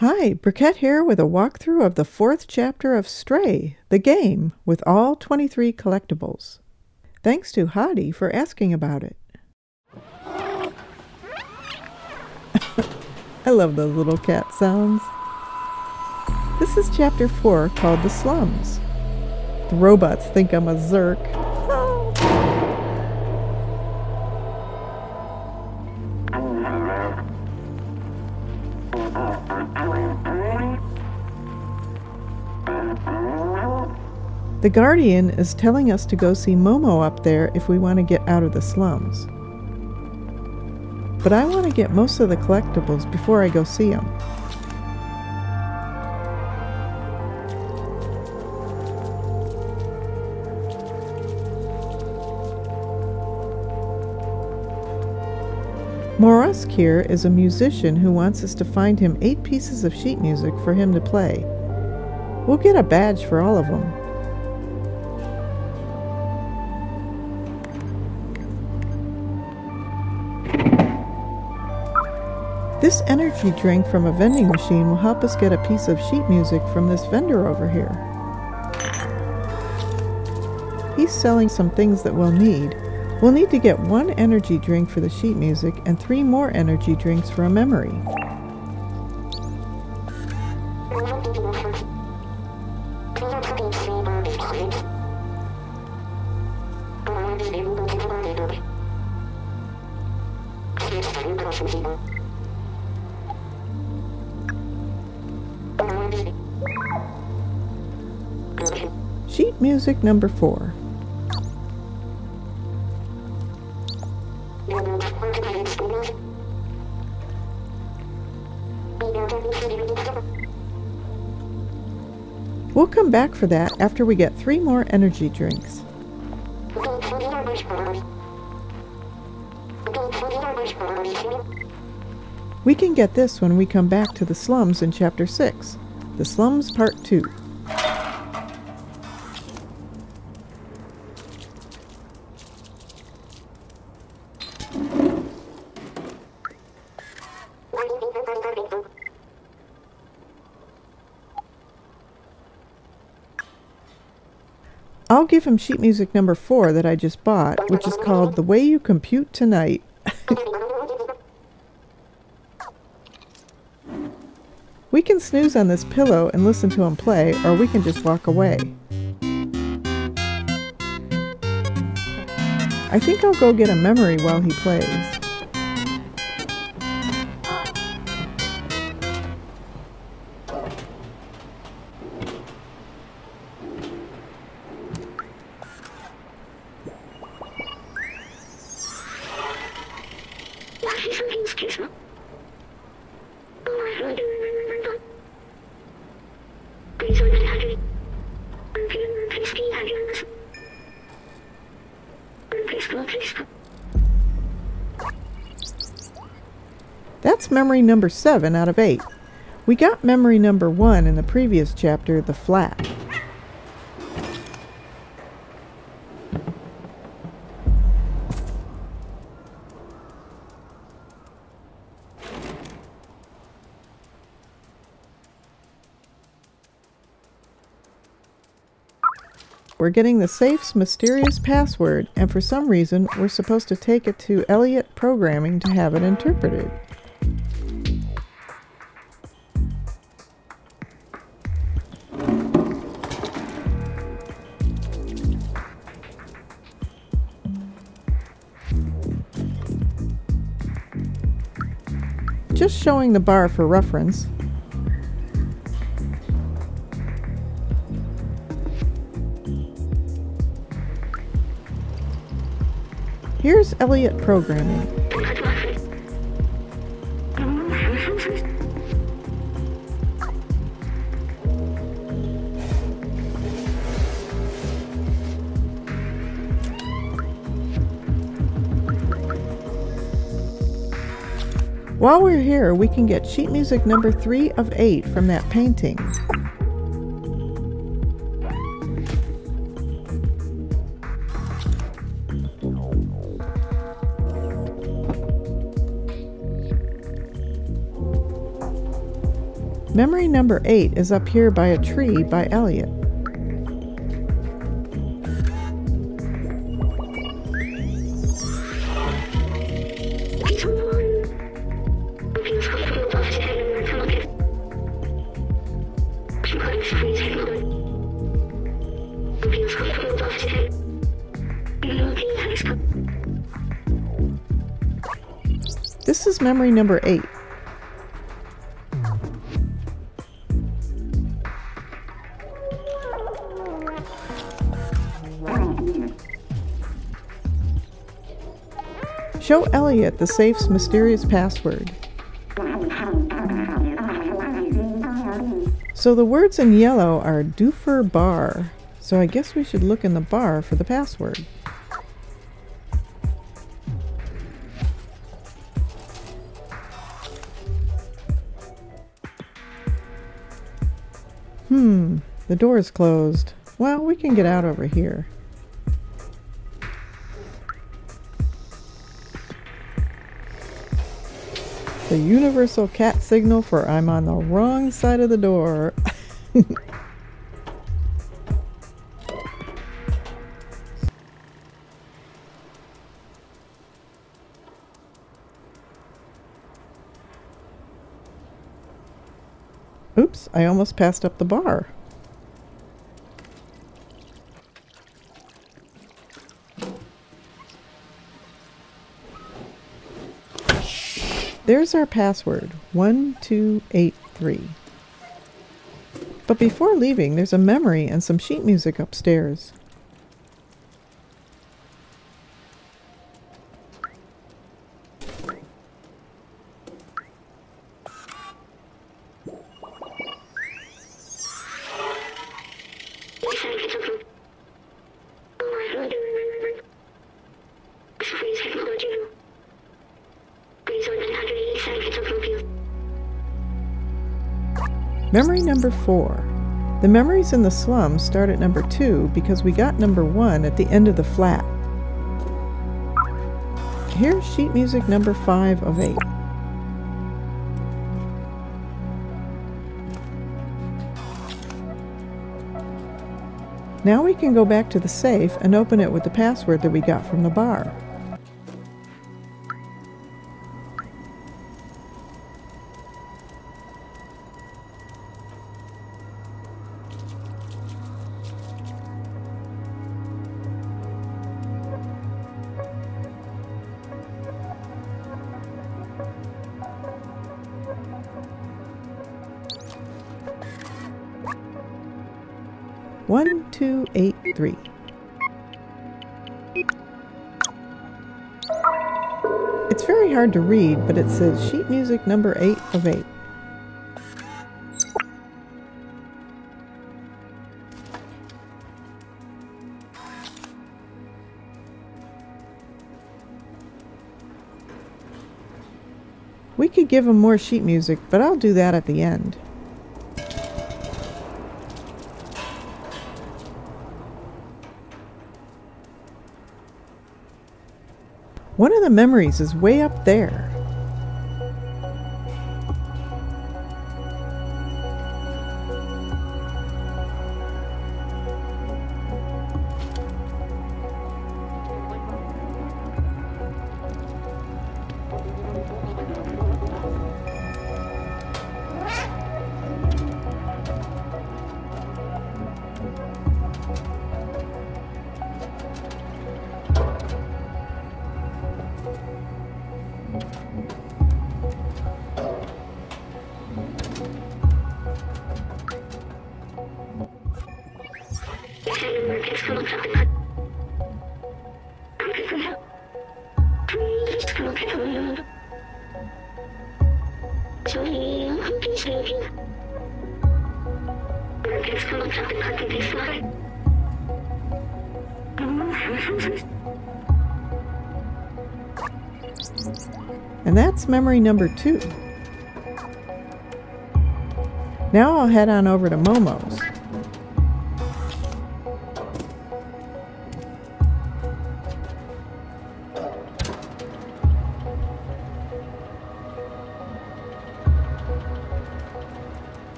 Hi, Brickette here with a walkthrough of the fourth chapter of Stray, the game, with all 23 collectibles. Thanks to Hadi for asking about it. I love those little cat sounds. This is chapter 4 called The Slums. The robots think I'm a Zurk. The Guardian is telling us to go see Momo up there if we want to get out of the slums. But I want to get most of the collectibles before I go see him. Morusque here is a musician who wants us to find him eight pieces of sheet music for him to play. We'll get a badge for all of them. This energy drink from a vending machine will help us get a piece of sheet music from this vendor over here. He's selling some things that we'll need. We'll need to get one energy drink for the sheet music and three more energy drinks for a memory. Music number four. We'll come back for that after we get three more energy drinks. We can get this when we come back to the slums in Chapter 6, The Slums Part 2. I'll give him sheet music number four that I just bought, which is called The Way You Compute Tonight. we can snooze on this pillow and listen to him play, or we can just walk away. I think I'll go get a memory while he plays. Number 7 out of 8. We got memory number 1 in the previous chapter, the flat. We're getting the safe's mysterious password, and for some reason, we're supposed to take it to Elliot Programming to have it interpreted. Showing the bar for reference, Here's Elliot programming. While we're here, we can get sheet music number 3 of 8 from that painting. Memory number 8 is up here by a tree by Elliot. Memory number 8. Show Elliot the safe's mysterious password. So the words in yellow are Doofer Bar, so I guess we should look in the bar for the password. The door is closed. Well, we can get out over here. The universal cat signal for I'm on the wrong side of the door. Oops, I almost passed up the bar. There's our password, 1283. But before leaving, there's a memory and some sheet music upstairs. Memory number four. The memories in the slums start at number two because we got number one at the end of the flat. Here's sheet music number five of eight. Now we can go back to the safe and open it with the password that we got from the bar. Three. It's very hard to read, but it says sheet music number eight of eight. We could give him more sheet music, but I'll do that at the end. One of the memories is way up there. And that's memory number two. Now I'll head on over to Momo's.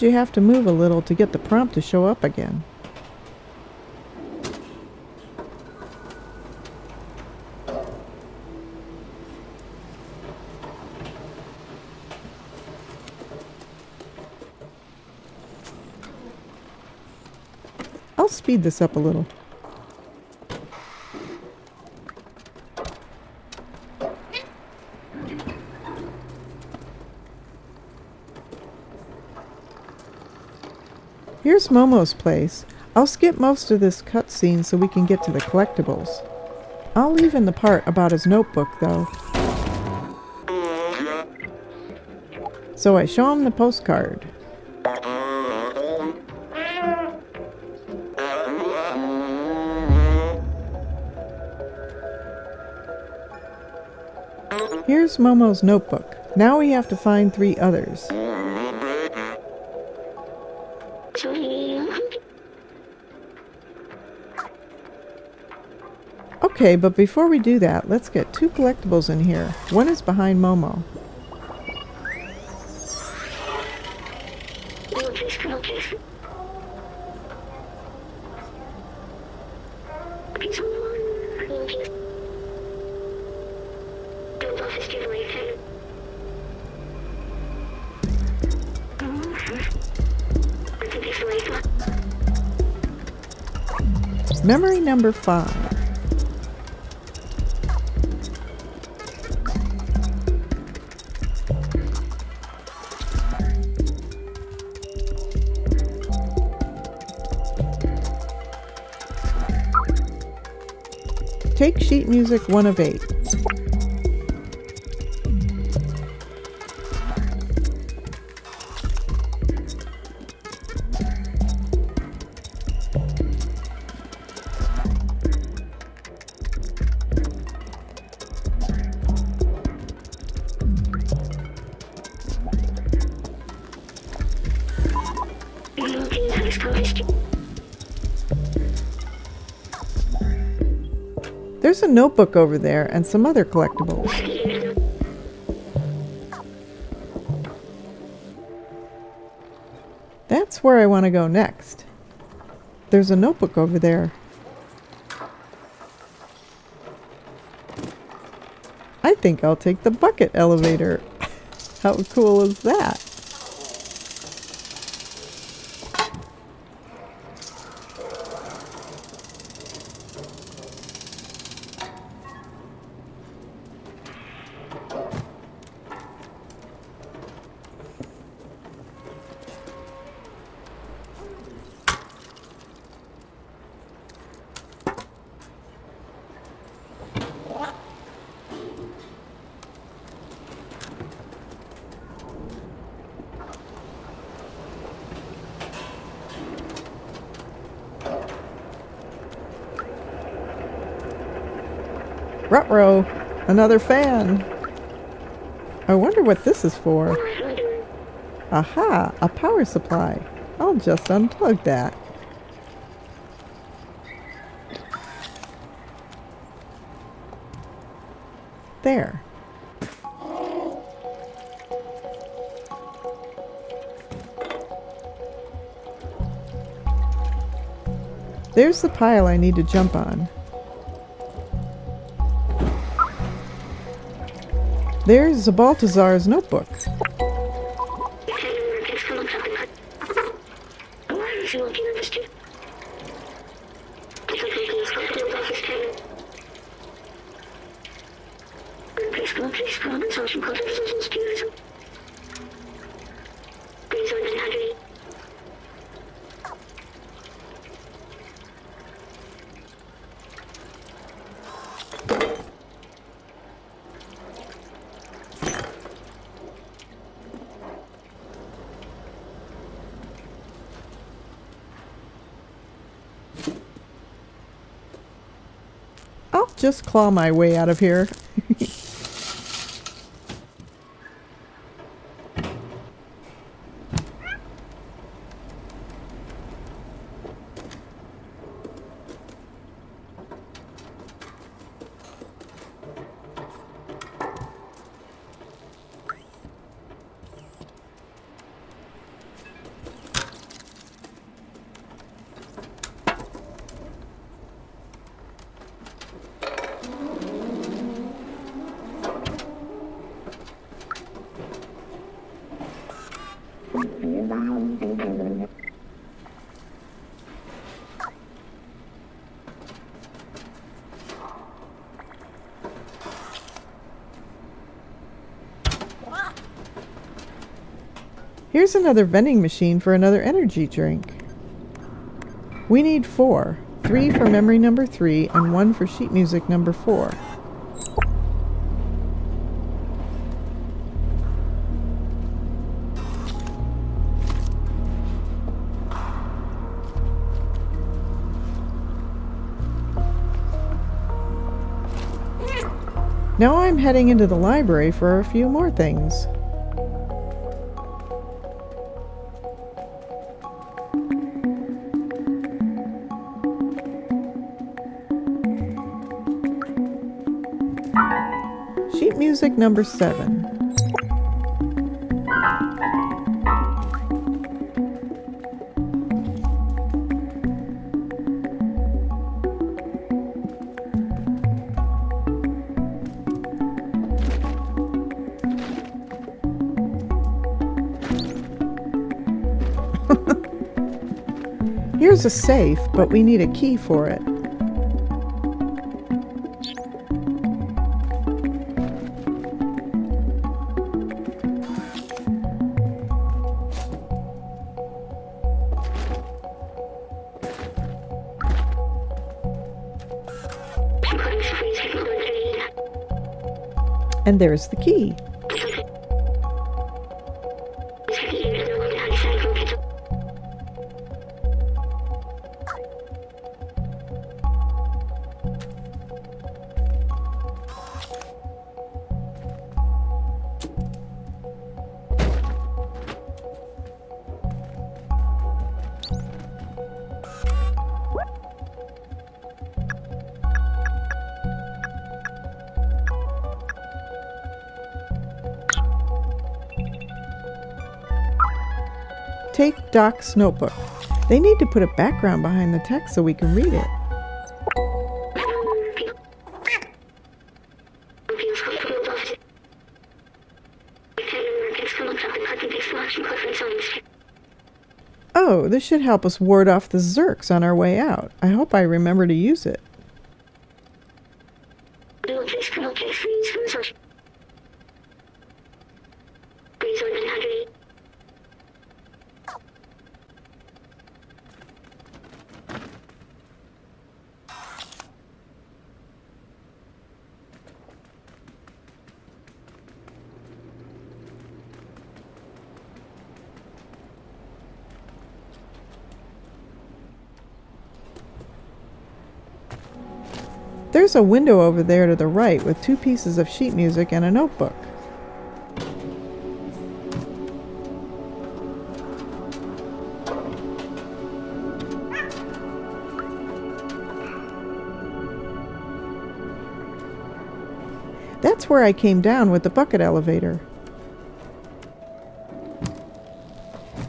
Sometimes you have to move a little to get the prompt to show up again. I'll speed this up a little. Here's Momo's place. I'll skip most of this cutscene so we can get to the collectibles. I'll leave in the part about his notebook, though. So I show him the postcard. Here's Momo's notebook. Now we have to find three others. Okay, but before we do that, let's get two collectibles in here. One is behind Momo. Memory number five. Take sheet music 1 of 8. There's a notebook over there and some other collectibles. That's where I want to go next. There's a notebook over there. I think I'll take the bucket elevator. How cool is that? Rutro, another fan. I wonder what this is for. Aha, a power supply. I'll just unplug that. There. There's the pile I need to jump on. There's Baltazar's notebook. Just claw my way out of here. Here's another vending machine for another energy drink. We need four. Three for memory number three and one for sheet music number four. Now I'm heading into the library for a few more things. Number seven. Here's a safe, but we need a key for it. And there's the key. Doc's notebook. They need to put a background behind the text so we can read it. Oh, this should help us ward off the Zurks on our way out. I hope I remember to use it. There's a window over there to the right with two pieces of sheet music and a notebook. That's where I came down with the bucket elevator.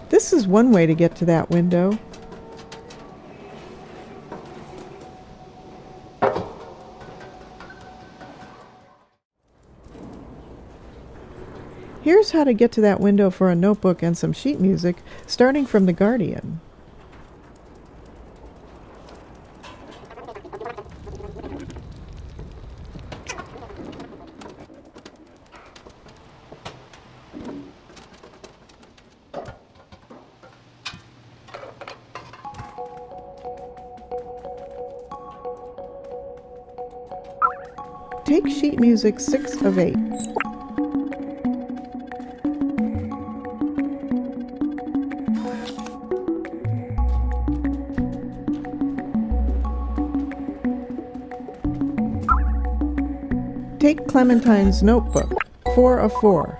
This is one way to get to that window. Here's how to get to that window for a notebook and some sheet music, starting from The Guardian. Take sheet music 6 of 8. Take Clementine's notebook, 4 of 4.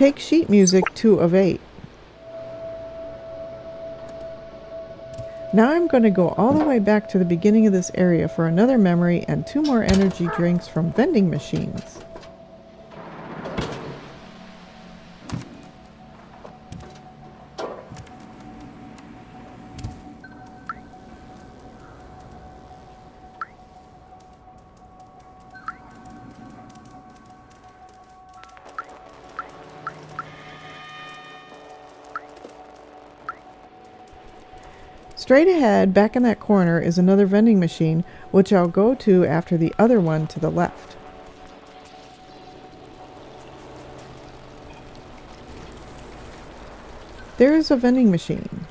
Take sheet music 2 of 8. Now I'm going to go all the way back to the beginning of this area for another memory and two more energy drinks from vending machines. Straight ahead, back in that corner, is another vending machine, which I'll go to after the other one to the left. There is a vending machine.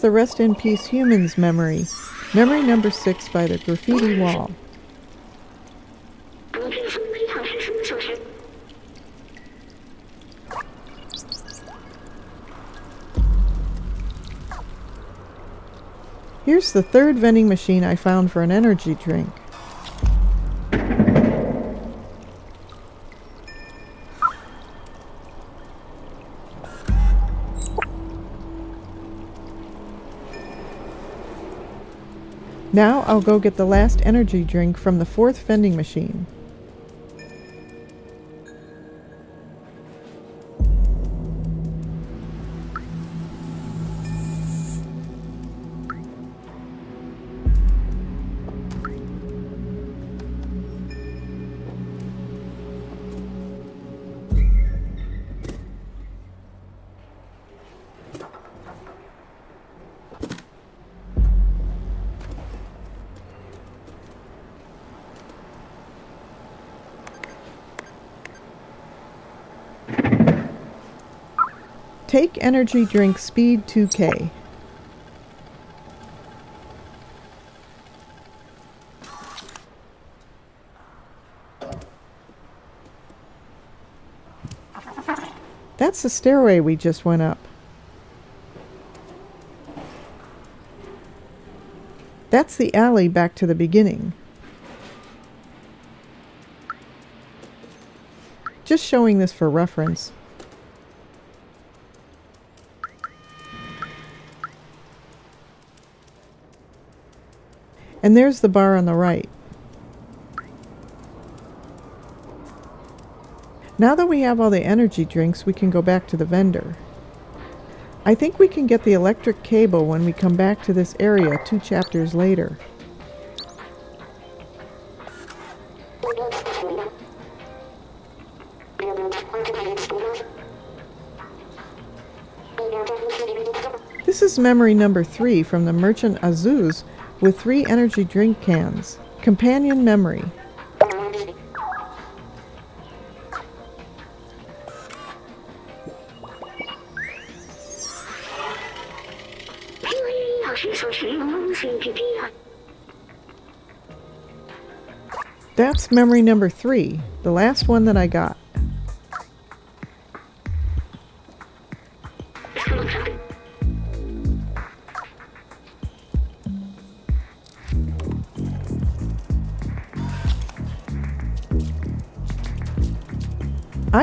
The Rest in Peace Humans memory. Memory number six by the graffiti wall. Here's the third vending machine I found for an energy drink. Now I'll go get the last energy drink from the fourth vending machine. Energy drink speed 2K. That's the stairway we just went up. That's the alley back to the beginning. Just showing this for reference. And there's the bar on the right. Now that we have all the energy drinks, we can go back to the vendor. I think we can get the electric cable when we come back to this area two chapters later. This is memory number three from the Merchant Azooz with three energy drink cans. Companion memory. That's memory number three, the last one that I got.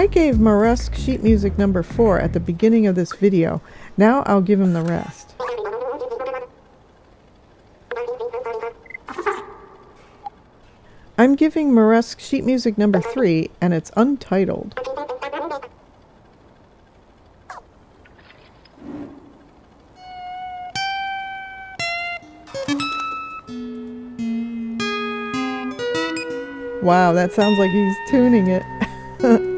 I gave Morusque sheet music number 4 at the beginning of this video. Now I'll give him the rest. I'm giving Morusque sheet music number 3 and it's untitled. Wow, that sounds like he's tuning it.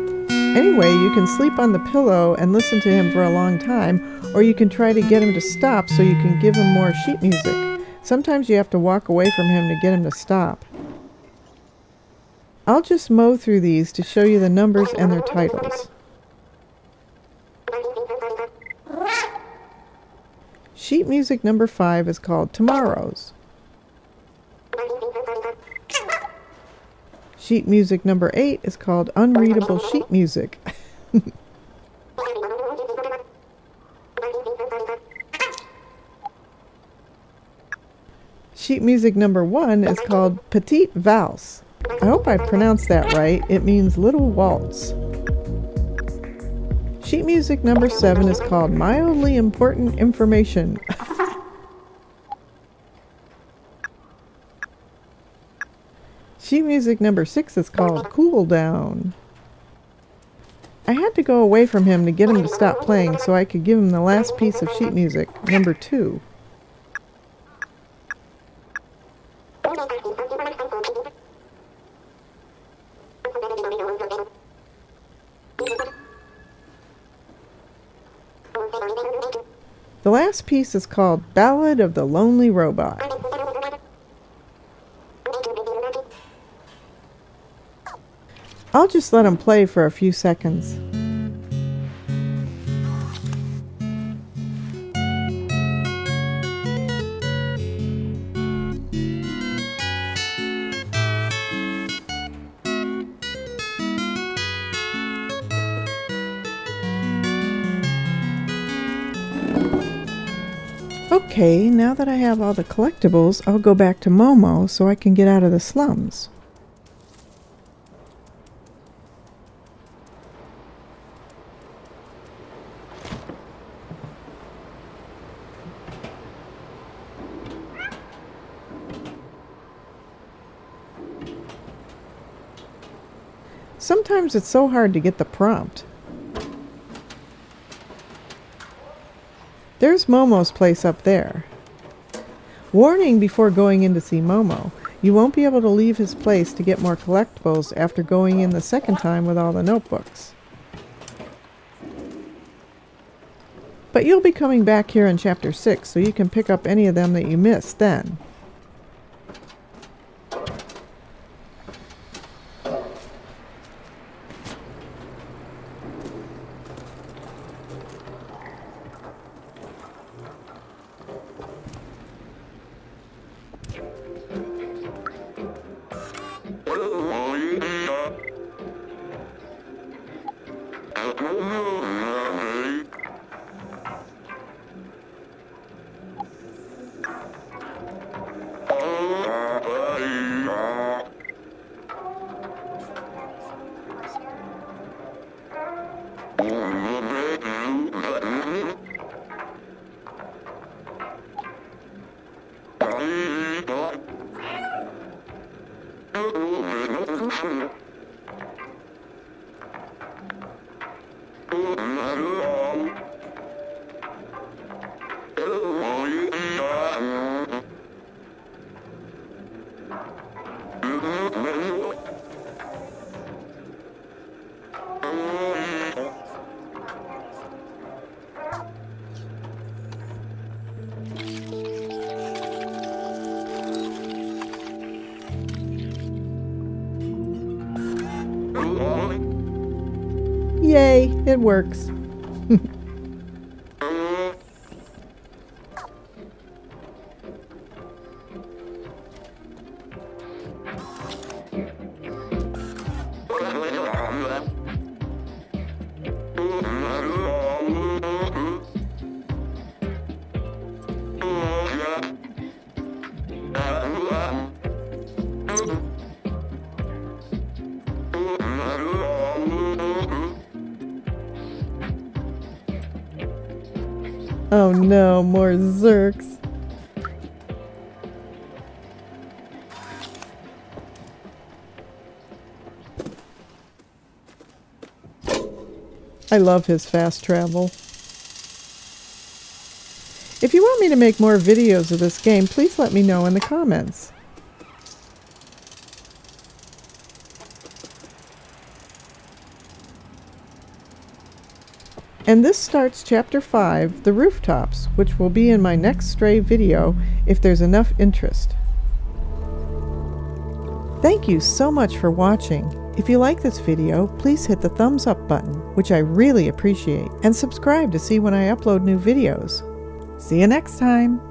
Anyway, you can sleep on the pillow and listen to him for a long time, or you can try to get him to stop so you can give him more sheet music. Sometimes you have to walk away from him to get him to stop. I'll just mow through these to show you the numbers and their titles. Sheet music number 5 is called Tomorrows. Sheet music number eight is called Unreadable Sheet Music. sheet music number one is called Petite Valse. I hope I pronounced that right. It means little waltz. Sheet music number seven is called Mildly Important Information. Sheet music number six is called Cool Down. I had to go away from him to get him to stop playing so I could give him the last piece of sheet music, number two. The last piece is called Ballad of the Lonely Robot. I'll just let him play for a few seconds. Okay, now that I have all the collectibles, I'll go back to Momo so I can get out of the slums. Sometimes it's so hard to get the prompt. There's Momo's place up there. Warning before going in to see Momo. You won't be able to leave his place to get more collectibles after going in the second time with all the notebooks. But you'll be coming back here in Chapter 6, so you can pick up any of them that you missed then. Maru. It works. Oh no, more Zurks. I love his fast travel. If you want me to make more videos of this game, please let me know in the comments. And this starts chapter 5, The Rooftops, which will be in my next Stray video if there's enough interest. Thank you so much for watching. If you like this video, please hit the thumbs up button, which I really appreciate, and subscribe to see when I upload new videos. See you next time!